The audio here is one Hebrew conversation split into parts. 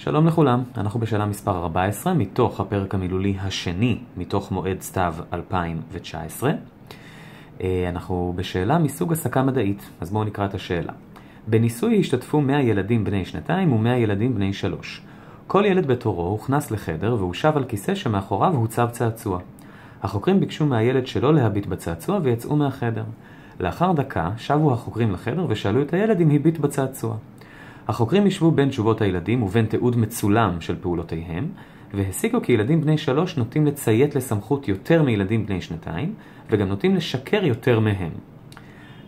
שלום לכולם, אנחנו בשאלה מספר 14 מתוך הפרק המילולי השני מתוך מועד סתיו 2019. אה, אנחנו בשאלה מסוג הסקה מדעית, אז בואו נקרא את השאלה. בניסוי השתתפו 100 ילדים בני שנתיים ו-100 ילדים בני שלוש. כל ילד בתורו הוכנס לחדר והושב על כיסא שמאחוריו הוצב צעצוע. החוקרים ביקשו מהילד שלא להביט בצעצוע ויצאו מהחדר. לאחר דקה שבו החוקרים לחדר ושאלו את הילד אם הביט בצעצוע. החוקרים ישבו בין תשובות הילדים ובין תיעוד מצולם של פעולותיהם, והסיקו כי ילדים בני שלוש נוטים לציית לסמכות יותר מילדים בני שנתיים, וגם נוטים לשקר יותר מהם.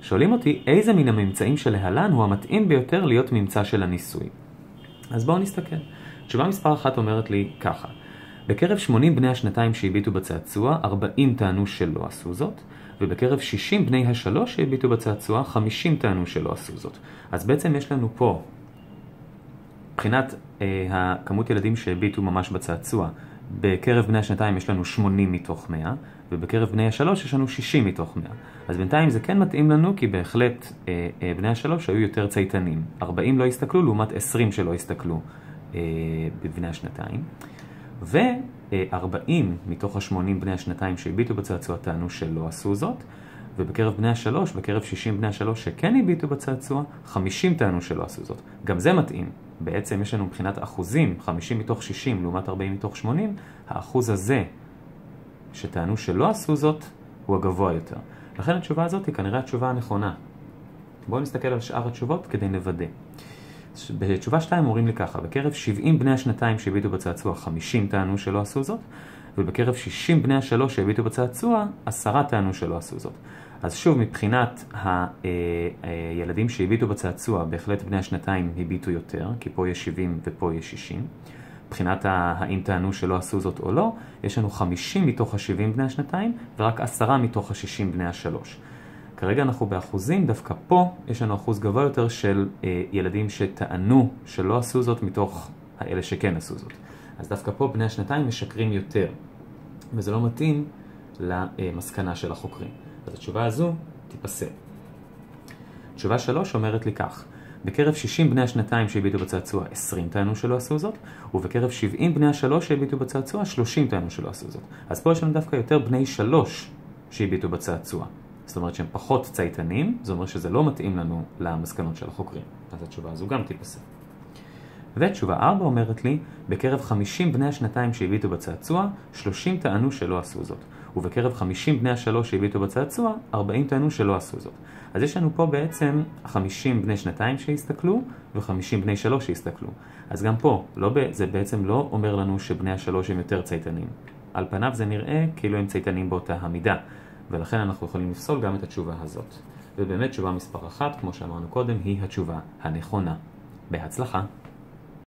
שואלים אותי איזה מן הממצאים שלהלן הוא המתאים ביותר להיות ממצא של הניסוי. אז בואו נסתכל. תשובה מספר אחת אומרת לי ככה: בקרב 80 בני השנתיים שהביטו בצעצוע, 40 טענו שלא עשו זאת, ובקרב 60 בני השלוש שהביטו בצעצוע, 50 טענו שלא עשו זאת. אז בעצם יש לנו פה מבחינת אה, הכמות ילדים שהביטו ממש בצעצוע, בקרב בני השנתיים יש לנו 80 מתוך 100, ובקרב בני השלוש יש לנו 60 מתוך 100. אז בינתיים זה כן מתאים לנו, כי בהחלט אה, אה, בני השלוש היו יותר צייתנים. 40 לא הסתכלו לעומת 20 שלא הסתכלו אה, בבני השנתיים. ו-40 מתוך ה-80 בני השנתיים שהביטו בצעצוע טענו שלא עשו זאת. ובקרב בני השלוש, בקרב 60 בני השלוש שכן הביטו בצעצוע, 50 טענו שלא עשו זאת. גם זה מתאים. בעצם יש לנו מבחינת אחוזים, 50 מתוך 60 לעומת 40 מתוך 80, האחוז הזה שטענו שלא עשו זאת, הוא הגבוה יותר. לכן התשובה הזאת היא כנראה התשובה הנכונה. בואו נסתכל על שאר התשובות כדי לוודא. בתשובה 2 אומרים לי ככה, בקרב 70 בני השנתיים שהביטו בצעצוע, 50 טענו שלא עשו זאת, ובקרב 60 בני השלוש שהביטו בצעצוע, 10 טענו שלא עשו זאת. אז שוב, מבחינת הילדים שהביטו בצעצוע, בהחלט בני השנתיים הביטו יותר, כי פה יש 70 ופה יש 60. מבחינת האם טענו שלא עשו זאת או לא, יש לנו 50 מתוך ה-70 בני השנתיים, ורק 10 מתוך ה-60 בני השלוש. כרגע אנחנו באחוזים, דווקא פה יש לנו אחוז גבוה יותר של אה, ילדים שטענו שלא עשו זאת מתוך האלה שכן עשו זאת. אז דווקא פה בני השנתיים משקרים יותר, וזה לא מתאים למסקנה של החוקרים. אז התשובה הזו תיפסל. תשובה שלוש אומרת לי כך: בקרב 60 בני השנתיים שהביטו בצעצוע 20 טענו שלא עשו זאת, ובקרב 70 בני השלוש שהביטו בצעצוע 30 טענו שלא עשו זאת. אז פה יש לנו דווקא יותר בני שלוש שהביטו בצעצוע. זאת אומרת שהם פחות צייתנים, זאת אומרת שזה לא מתאים לנו למסקנות של החוקרים. אז התשובה הזו גם תיפסל. ותשובה 4 אומרת לי, בקרב 50 בני השנתיים שהביטו בצעצוע, 30 טענו שלא עשו זאת. ובקרב 50 בני השלוש שהביטו בצעצוע, 40 טענו שלא עשו זאת. אז יש לנו פה בעצם 50 בני שנתיים שהסתכלו, ו-50 בני שלוש שהסתכלו. אז גם פה, לא, זה בעצם לא אומר לנו שבני השלוש הם יותר צייתנים. על פניו זה נראה כאילו הם צייתנים באותה המידה, ולכן אנחנו יכולים לפסול גם את התשובה הזאת. ובאמת תשובה מספר אחת, כמו שאמרנו קודם, היא התשובה הנכונה. בהצלחה.